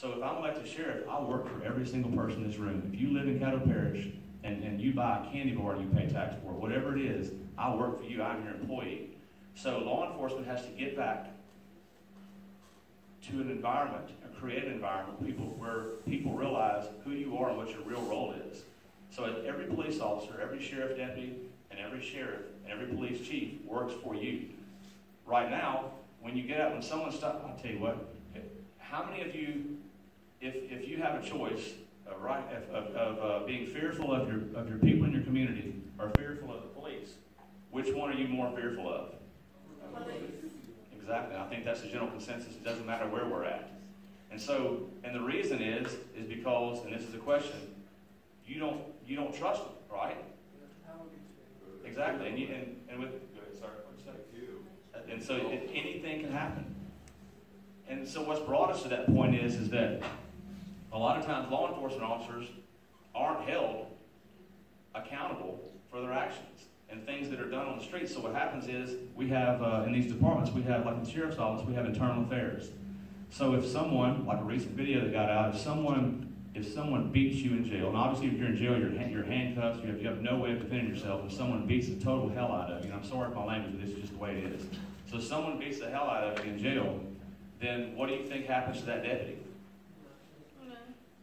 So if I'm elected sheriff, I work for every single person in this room. If you live in Caddo Parish and, and you buy a candy bar and you pay tax for it, whatever it is, I work for you, I'm your employee. So law enforcement has to get back to an environment, a created environment, people where people realize who you are and what your real role is. So every police officer, every sheriff deputy, and every sheriff and every police chief works for you. Right now, when you get out, when someone stops, I'll tell you what, how many of you, if, if you have a choice of, right, of, of, of uh, being fearful of your, of your people in your community or fearful of the police, which one are you more fearful of? Exactly. I think that's the general consensus. It doesn't matter where we're at. And so, and the reason is, is because, and this is a question, you don't, you don't trust them, right? Exactly. And, you, and, and with, sorry, what you say? And so anything can happen. And so what's brought us to that point is, is that a lot of times law enforcement officers aren't held accountable for their actions and things that are done on the streets. So what happens is we have, uh, in these departments, we have, like in the sheriff's office, we have internal affairs. So if someone, like a recent video that got out, if someone if someone beats you in jail, and obviously if you're in jail, you're, you're handcuffed, you have, you have no way of defending yourself, and someone beats the total hell out of you, and I'm sorry for my language, but this is just the way it is. So if someone beats the hell out of you in jail, then what do you think happens to that deputy?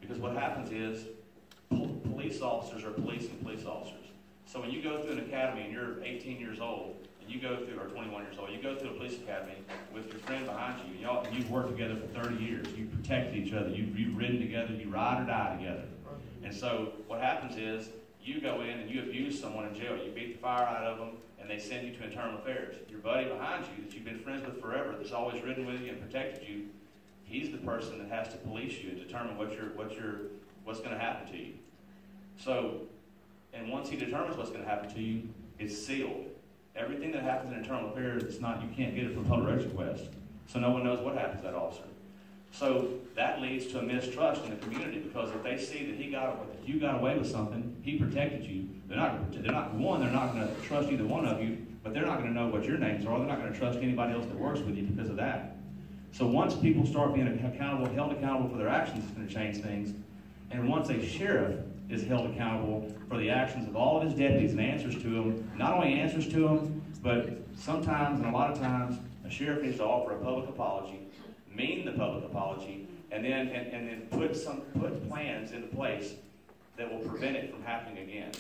Because what happens is police officers are policing police officers. So when you go through an academy and you're 18 years old, and you go through, or 21 years old, you go through a police academy with your friend behind you, and y'all, and you've worked together for 30 years, you protect each other, you've, you've ridden together, you ride or die together. And so what happens is you go in and you abuse someone in jail, you beat the fire out of them, and they send you to internal affairs. Your buddy behind you that you've been friends with forever, that's always ridden with you and protected you, he's the person that has to police you and determine what what what's going to happen to you. So and once he determines what's going to happen to you, it's sealed. Everything that happens in internal affairs, it's not, you can't get it from public records request. So no one knows what happens to that officer. So that leads to a mistrust in the community because if they see that he got if you got away with something, he protected you. They're not. They're not one. They're not going to trust either one of you. But they're not going to know what your names are. They're not going to trust anybody else that works with you because of that. So once people start being accountable, held accountable for their actions, it's going to change things. And once a sheriff is held accountable for the actions of all of his deputies and answers to them. Not only answers to them, but sometimes and a lot of times, a sheriff needs to offer a public apology, mean the public apology, and then and, and then put some put plans into place that will prevent it from happening again.